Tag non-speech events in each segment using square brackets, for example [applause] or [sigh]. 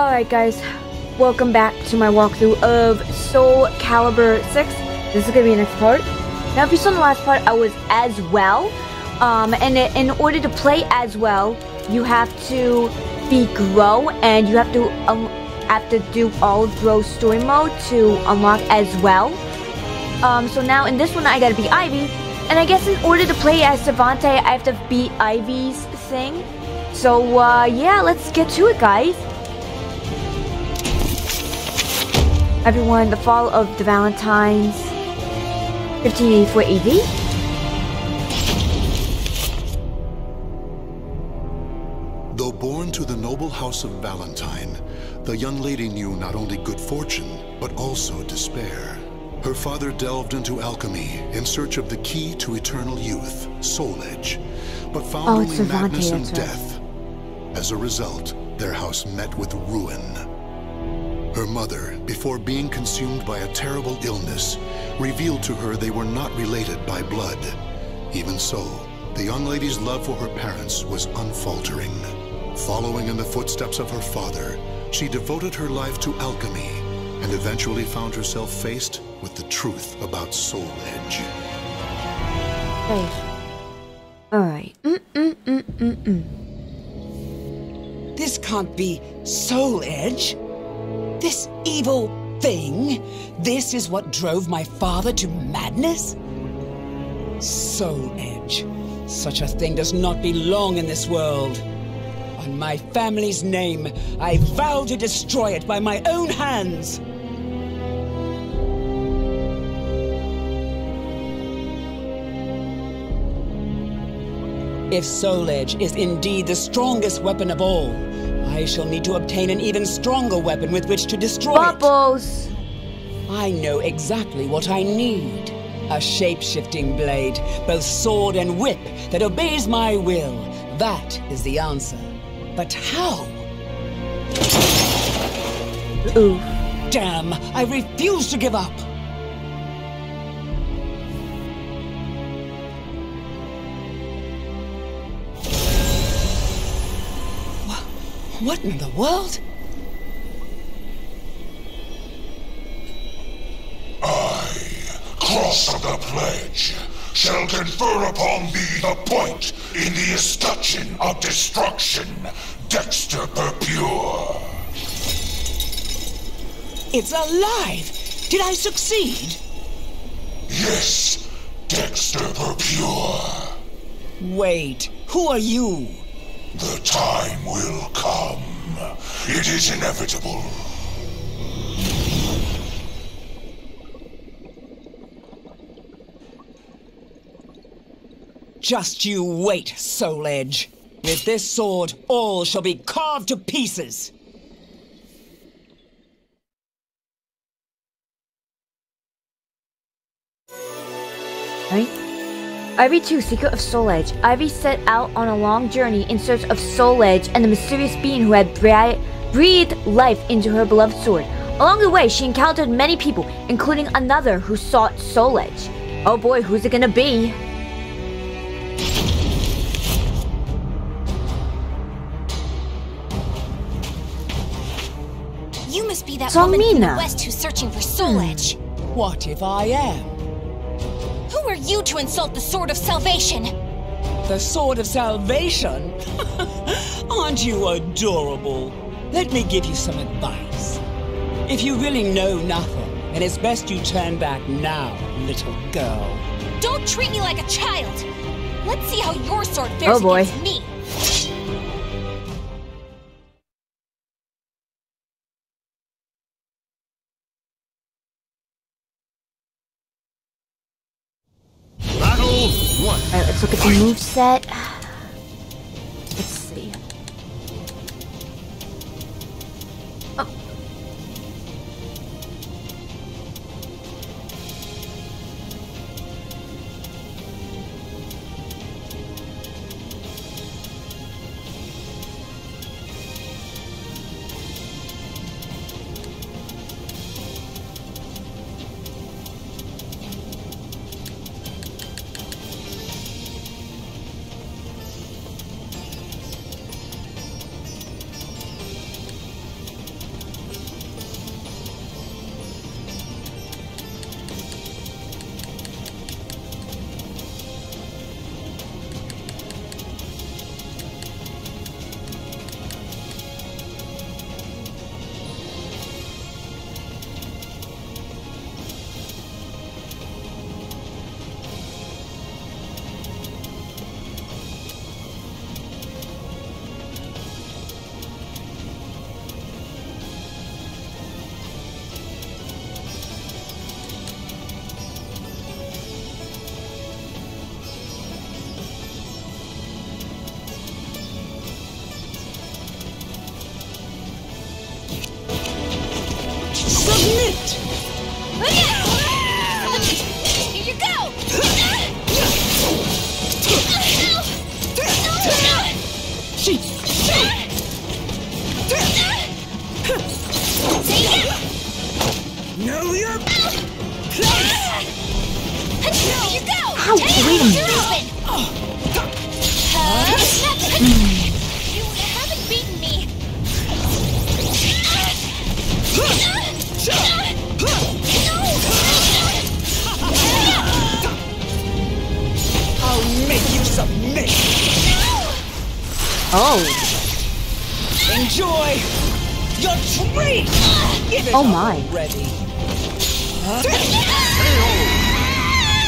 Alright guys, welcome back to my walkthrough of Soul Calibur 6. This is going to be the next part. Now if you saw the last part, I was as well. Um, and in order to play Azwel, you have to be Grøh and you have to um, have to do all of Grøh story mode to unlock as well. Um, so now in this one, I gotta be Ivy. And I guess in order to play as Cervante, I have to beat Ivy's thing. So, uh, yeah, let's get to it, guys. Everyone, the fall of the Valentines, 1584 AD. Though born to the noble house of Valentine, the young lady knew not only good fortune, but also despair. Her father delved into alchemy in search of the key to eternal youth, Soul Edge, but found oh, only madness and death. As a result, their house met with ruin. Her mother, before being consumed by a terrible illness, revealed to her they were not related by blood. Even so, the young lady's love for her parents was unfaltering. Following in the footsteps of her father, she devoted her life to alchemy and eventually found herself faced with the truth about Soul Edge. Hey. Alright. Mm-mm-mm-mm-mm. This can't be Soul Edge. This evil thing? This is what drove my father to madness? Soul Edge. Such a thing does not belong in this world. On my family's name, I vow to destroy it by my own hands. If Soul Edge is indeed the strongest weapon of all, I shall need to obtain an even stronger weapon with which to destroy Bubbles. it. I know exactly what I need. A shape-shifting blade, both sword and whip, that obeys my will. That is the answer. But how? Ooh. Damn, I refuse to give up. What in the world? I, Cross of the Pledge, shall confer upon thee the point in the escutcheon of destruction, Dexter Purpure. It's alive! Did I succeed? Yes, Dexter Purpure. Wait, who are you? The time will come. It is inevitable. Just you wait, Soul Edge. With this sword, all shall be carved to pieces. Ivy 2 Secret of Soul Edge. Ivy set out on a long journey in search of Soul Edge and the mysterious being who had breathed life into her beloved sword. Along the way, she encountered many people, including another who sought Soul Edge. Oh boy, who's it gonna be? You must be that Somina. woman in the West who's searching for Soul Edge. What if I am? Who are you to insult the Sword of Salvation? The Sword of Salvation? [laughs] Aren't you adorable? Let me give you some advice. If you really know nothing, then it's best you turn back now, little girl. Don't treat me like a child. Let's see how your sword fares Oh, boy. against me. Let's look at the move set. Oh. Enjoy your treat! Give it Oh my. already.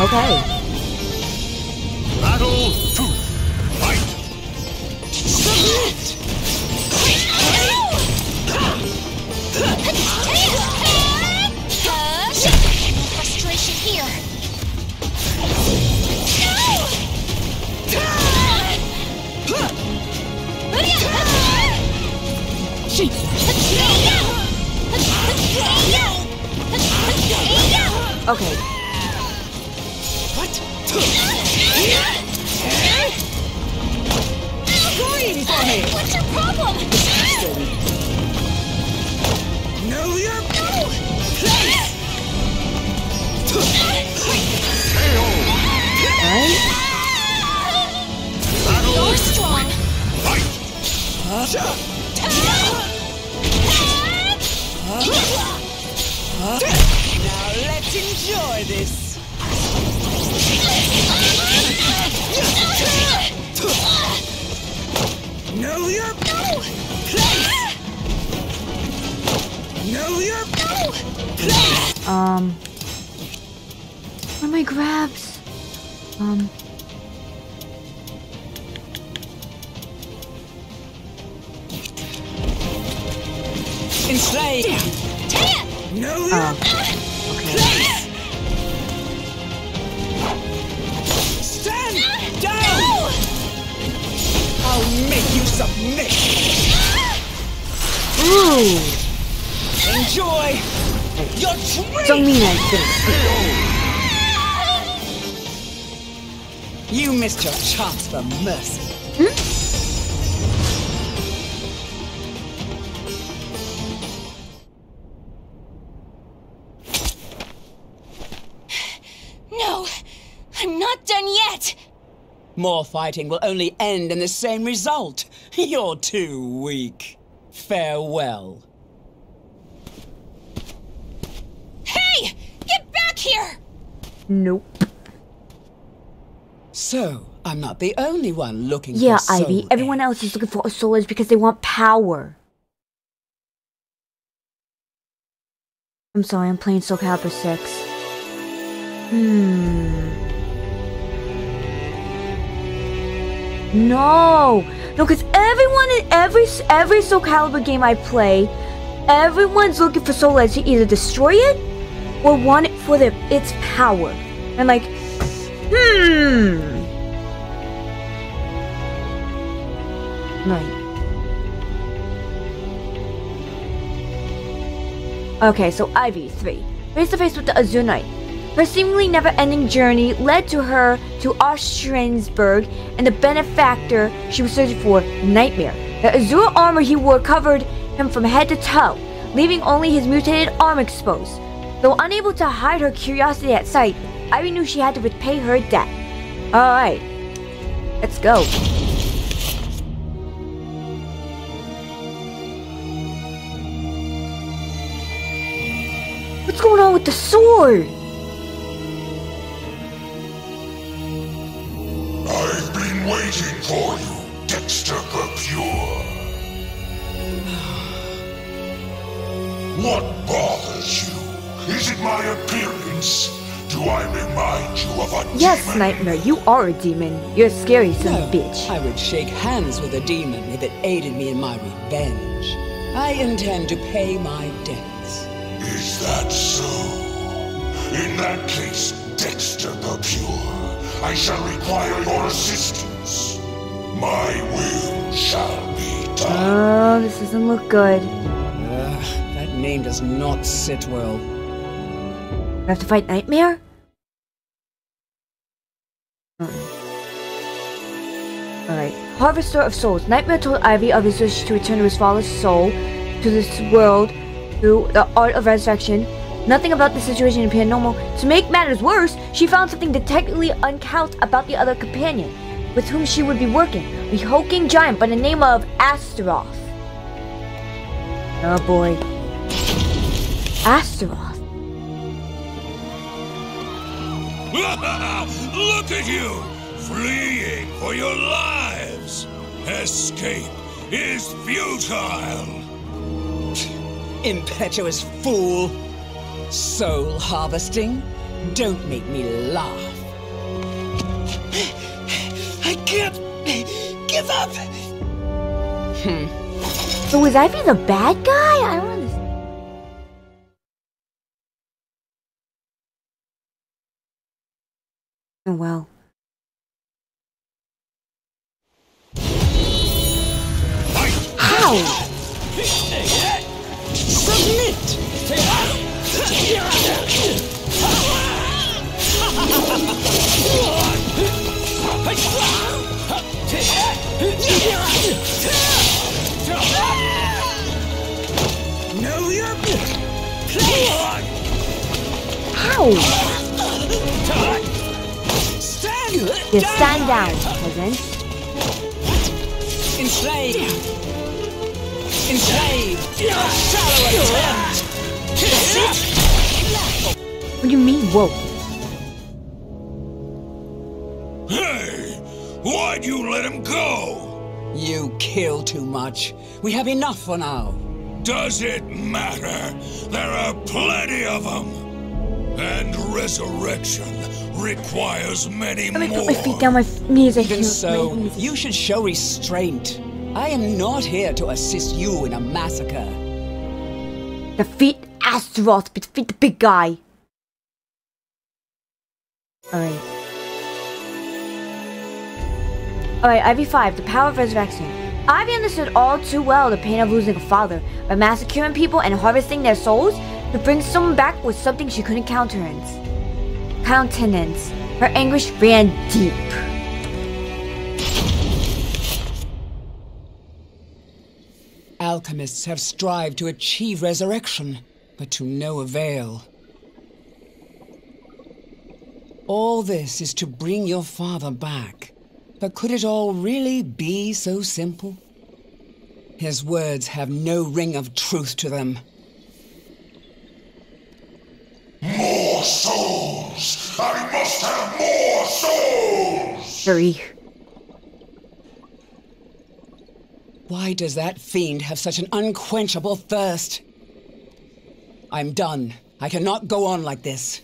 Okay. Battle Okay. What? Scream for me! What's your problem? Know your place! Alright. You're strong. Fight. Now let's enjoy this. Know your place! Um. Where are my grabs? Um. Enslave! Know your Oh. Ah. place! Stand down! I'll make you submit! Ooh. Enjoy your treat! Don't mean I You missed your chance for mercy. No, More fighting will only end in the same result. [laughs] You're too weak. Farewell. Hey, get back here! Nope. So, I'm not the only one looking Yeah, for soul Ivy. Everyone else is looking for a soul edge because they want power. I'm sorry, I'm playing Soul Calibur 6. Hmm. No! No, because everyone in every every Soul Calibur game I play, everyone's looking for Soul Edge to either destroy it or want it for the, its power. And like, hmm. Right. Okay, so Ivy, 3. Face to face with the Azure Knight. Her seemingly never ending journey led to her to Ostrheinsburg and the benefactor she was searching for, Nightmare. The azure armor he wore covered him from head to toe, leaving only his mutated arm exposed. Though unable to hide her curiosity at sight, Ivy knew she had to repay her debt. Alright, let's go. What's going on with the sword? Waiting for you, Dexter Pure. What bothers you? Is it my appearance? Do I remind you of a Yes, demon? Nightmare, you are a demon. You're a scary son of a No, bitch. I would shake hands with a demon if it aided me in my revenge. I intend to pay my debts. Is that so? In that case, Dexter the Pure, I shall require your assistance. My will shall be done. Oh, this doesn't look good. Ugh, that name does not sit well. We have to fight Nightmare? Hmm. Alright. Harvester of Souls. Nightmare told Ivy of his wish to return to his father's soul to this world through the art of resurrection. Nothing about the situation appeared normal. To make matters worse, she found something detectively uncouth about the other companion, with whom she would be working, a hulking giant by the name of Astaroth. Oh boy. Astaroth. [laughs] Look at you! Fleeing for your lives! Escape is futile! [laughs] Impetuous fool! Soul harvesting? Don't make me laugh. I can't give up! Hmm. So was Ivy the bad guy? I don't understand. Oh well. How? Submit! Know your! How? Stand! You stand down, peasant. Enslave! Enslave! Shallow attempt! What do you mean, whoa? Hey! Why'd you let him go? You kill too much. We have enough for now. Does it matter? There are plenty of them! And resurrection requires many more. Let me more. put my feet down. My f- knees are Even so, My you should show restraint. I am not here to assist you in a massacre. Defeat Astaroth. Defeat the big guy. Alright. Alright, Ivy 5, the power of resurrection. Ivy understood all too well the pain of losing a father. By massacring people and harvesting their souls, to bring someone back was something she couldn't countenance. Countenance. Her anguish ran deep. Alchemists have strived to achieve resurrection, but to no avail. All this is to bring your father back. But could it all really be so simple? His words have no ring of truth to them. More souls! I must have more souls! Three. Why does that fiend have such an unquenchable thirst? I'm done. I cannot go on like this.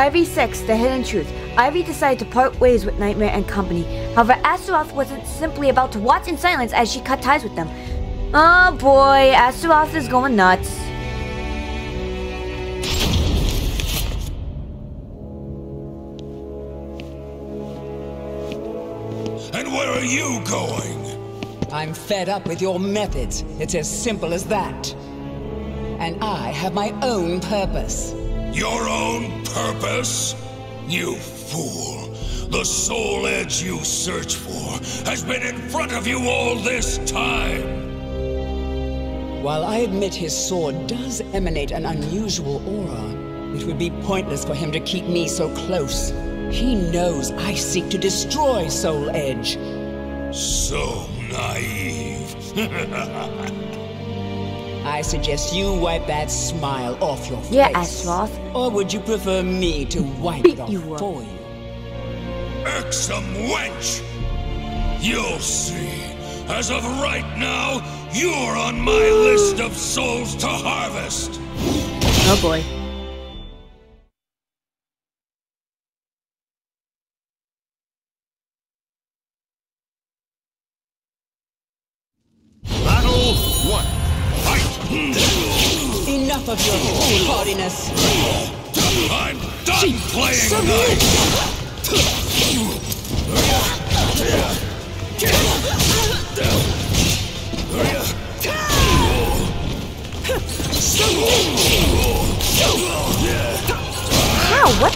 Right. Ivy 6, The Hidden Truth. Ivy decided to part ways with Nightmare and company. However, Astaroth wasn't simply about to watch in silence as she cut ties with them. Oh boy, Astaroth is going nuts. And where are you going? I'm fed up with your methods. It's as simple as that. And I have my own purpose. Your own purpose? You fool. The soul edge you search for has been in front of you all this time. While I admit his sword does emanate an unusual aura, it would be pointless for him to keep me so close. He knows I seek to destroy Soul Edge. So naive. [laughs] I suggest you wipe that smile off your Yeah, face. Astaroth. Or would you prefer me to wipe Beat it off you up. for you? Irksome wench! You'll see. As of right now, you're on my list of souls to harvest. Oh boy.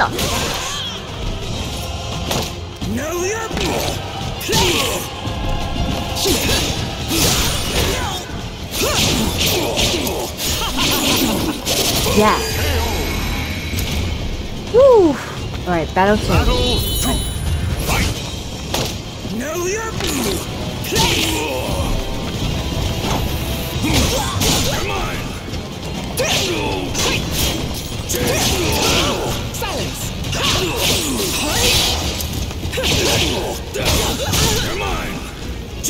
したじゃあ Alright, battle 2.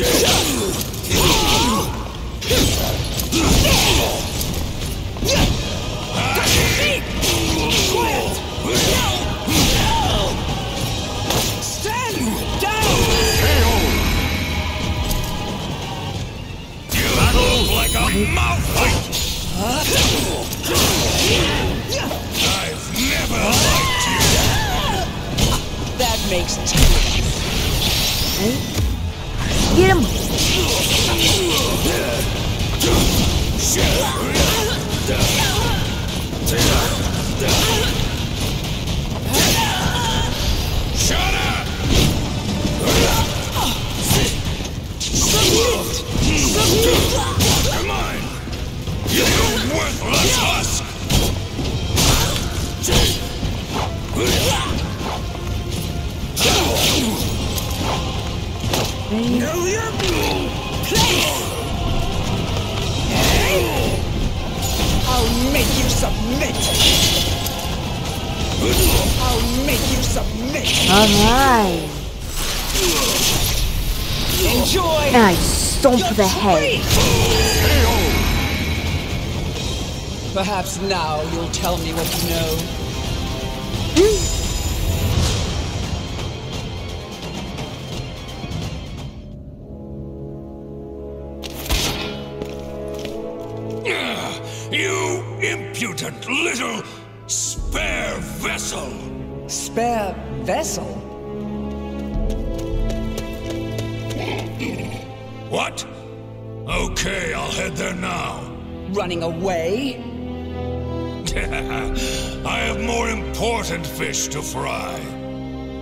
Stand stomp the head. Perhaps now you'll tell me what you know. You impudent little spare vessel. Spare vessel? What? Okay, I'll head there now. Running away? [laughs] I have more important fish to fry.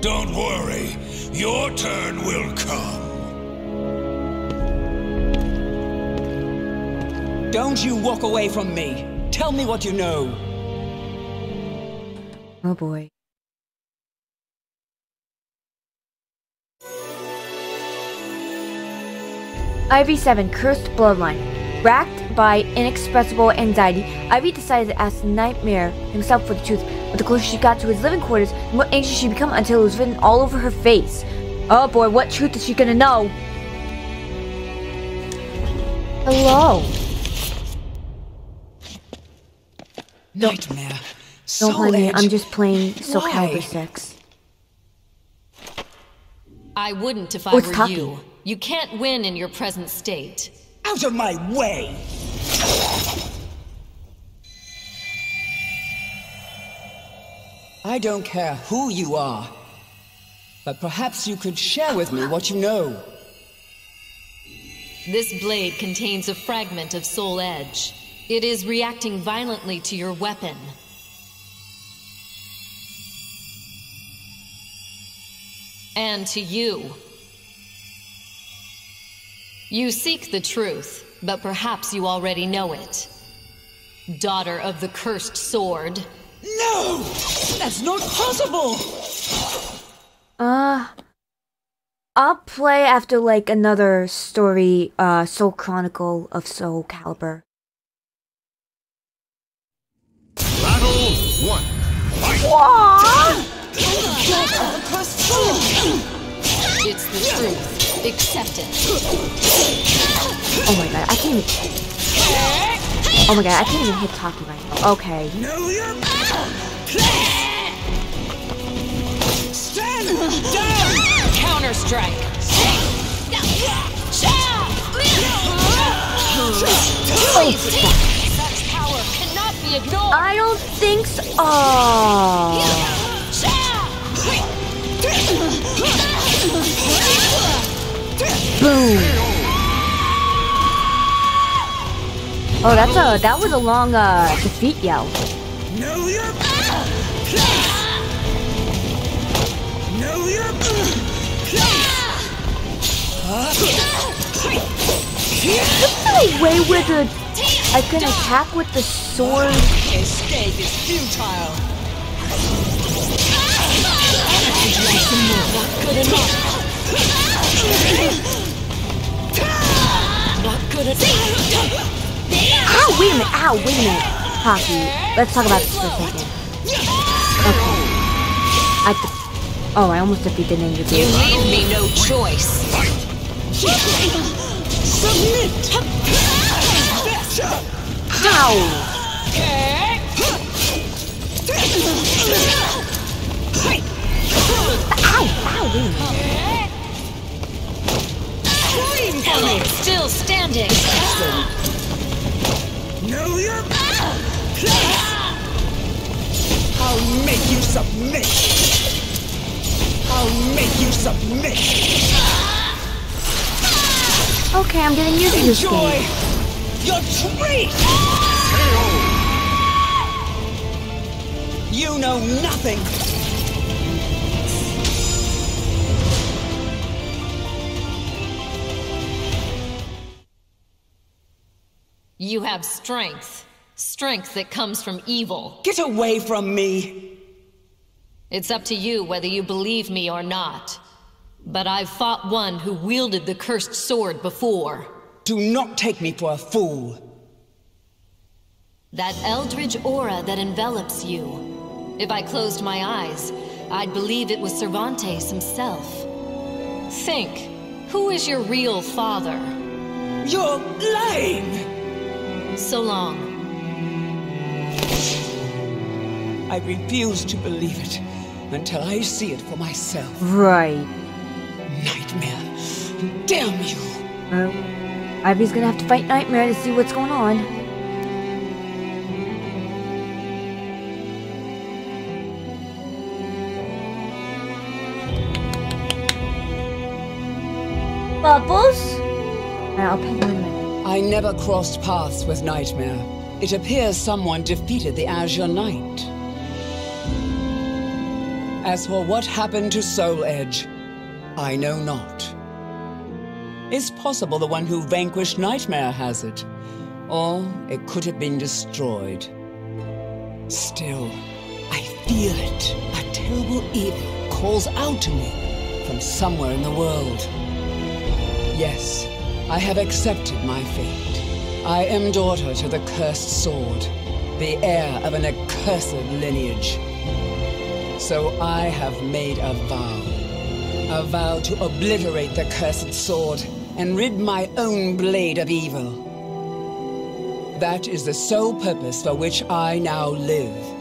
Don't worry, your turn will come. Don't you walk away from me. Tell me what you know. Oh boy. IV7 Cursed Bloodline. Racked by inexpressible anxiety, Ivy decided to ask Nightmare himself for the truth, but the closer she got to his living quarters, the more anxious she became until it was written all over her face. Oh boy, what truth is she gonna know? Hello. Nightmare. Don't mind me, I'm just playing Soul Why? Calibur 6. I wouldn't if I Oh, were talking. you. You can't win in your present state. Out of my way! I don't care who you are, but perhaps you could share with me what you know. This blade contains a fragment of Soul Edge. It is reacting violently to your weapon. And to you. You seek the truth, but perhaps you already know it. Daughter of the cursed sword. No! That's not possible! Uh, I'll play after like another story, uh, Soul Chronicle of Soul Calibur. Battle one. Fight. It's the truth. Accept it. Oh my god, I can't even. Oh my god, I can't even hit Taki right now. Okay. Know your! Stand down! Counter strike. Such power cannot be ignored. I don't think so. Oh. Boom. Oh, that's a that was a long uh defeat yell. Know your place! Know your the way where the I can attack with the sword. Escape is futile. Not good enough. Not good enough. Ow, wait a minute. Ow, wait a minute. Hockey. Let's talk about this for a second. Okay. I oh, I almost defeated Ninja You leave me no choice. Submit! Ow! Ow! Ow! Wait a minute. Hello, still standing. Know your place! I'll make you submit! I'll make you submit! Okay, I'm getting used to this Enjoy game. your treat! You know nothing! You have strength. Strength that comes from evil. Get away from me! It's up to you whether you believe me or not. But I've fought one who wielded the cursed sword before. Do not take me for a fool. That eldritch aura that envelops you. If I closed my eyes, I'd believe it was Cervantes himself. Think, who is your real father? You're lying! So long. I refuse to believe it until I see it for myself. Right. Nightmare. Damn you! Uh, Ivy's gonna have to fight Nightmare to see what's going on. Bubbles? I'll pay I never crossed paths with Nightmare. It appears someone defeated the Azure Knight. As for what happened to Soul Edge, I know not. It's possible the one who vanquished Nightmare has it, or it could have been destroyed. Still, I feel it. A terrible evil calls out to me from somewhere in the world. Yes, I have accepted my fate. I am daughter to the cursed sword, the heir of an accursed lineage. So I have made a vow. A vow to obliterate the cursed sword and rid my own blade of evil. That is the sole purpose for which I now live.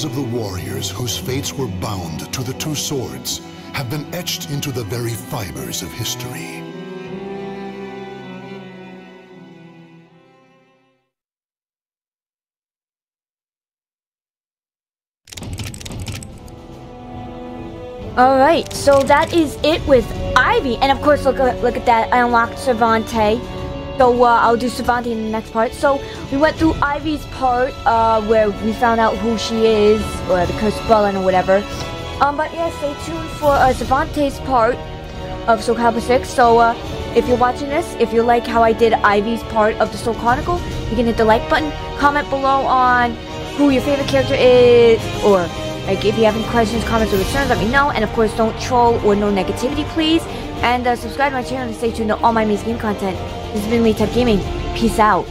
Names of the warriors whose fates were bound to the two swords have been etched into the very fibers of history. Alright, so that is it with Ivy. And of course, look look at that. I unlocked Cervante. So uh, I'll do Cervante in the next part. So we went through Ivy's part uh, where we found out who she is, or the Cursed Bellin or whatever. Um, but yeah, stay tuned for uh, Cervante's part of Soul Calibur 6. So uh, if you're watching this, if you like how I did Ivy's part of the Soul Chronicle, you can hit the like button. Comment below on who your favorite character is, or like, if you have any questions, comments, or concerns, let me know. And of course, don't troll or no negativity, please. And uh, subscribe to my channel to stay tuned to all my amazing game content. This has been me, Tech Gaming. Peace out.